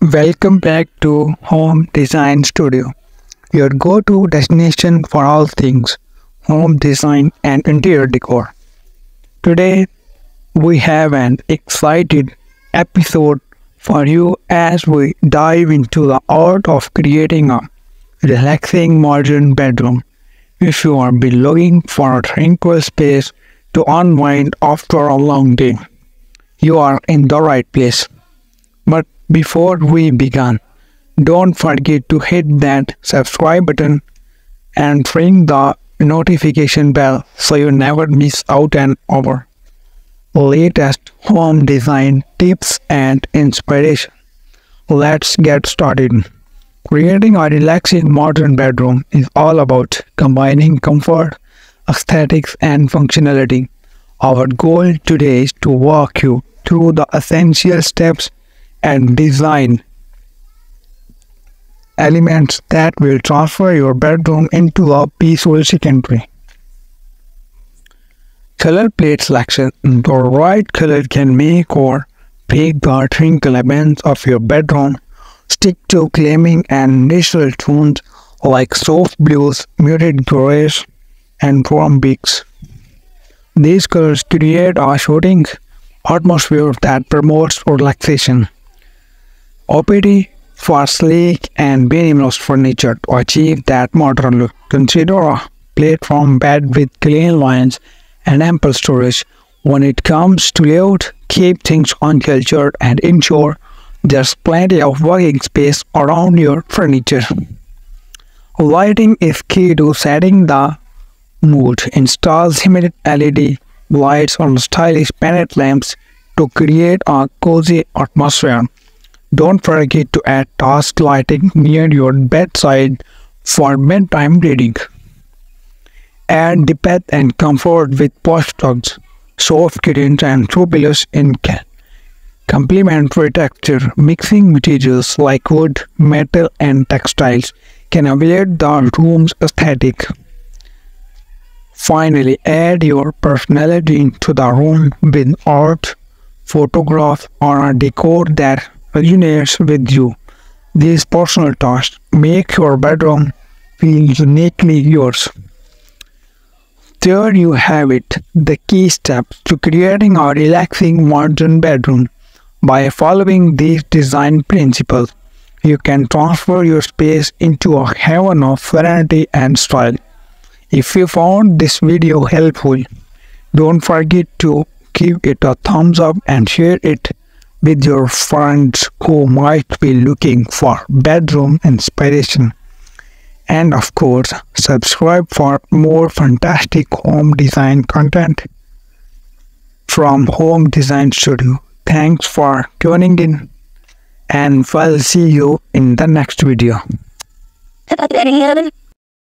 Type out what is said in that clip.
Welcome back to Home Design Studio, your go to destination for all things home design and interior decor. Today, we have an excited episode for you as we dive into the art of creating a relaxing modern bedroom. If you are be looking for a tranquil space to unwind after a long day, you are in the right place. But before we begin, don't forget to hit that subscribe button and ring the notification bell so you never miss out on our latest home design tips and inspiration. Let's get started. Creating a relaxing modern bedroom is all about combining comfort, aesthetics, and functionality. Our goal today is to walk you through the essential steps and design elements that will transfer your bedroom into a peaceful secondary. Color plate selection. The right color can make or break the twinkle elements of your bedroom. Stick to claiming and natural tones like soft blues, muted grays, and warm beaks. These colors create a shooting atmosphere that promotes relaxation. OPD for sleek and minimalist furniture to achieve that modern look. Consider a platform bed with clean lines and ample storage. When it comes to layout, keep things uncultured and ensure there's plenty of working space around your furniture. Lighting is key to setting the mood. Install limited LED lights or stylish pendant lamps to create a cozy atmosphere. Don't forget to add task lighting near your bedside for bedtime reading. Add depth and comfort with rugs, soft curtains, and throw pillows in can. Complementary texture, mixing materials like wood, metal, and textiles can elevate the room's aesthetic. Finally, add your personality to the room with art, photograph, or decor that resonates with you. These personal touches make your bedroom feel uniquely yours. There you have it, the key steps to creating a relaxing modern bedroom. By following these design principles, you can transfer your space into a heaven of serenity and style. If you found this video helpful, don't forget to give it a thumbs up and share it with your friends who might be looking for bedroom inspiration. And of course, subscribe for more fantastic home design content from Home Design Studio. Thanks for tuning in, and we'll see you in the next video.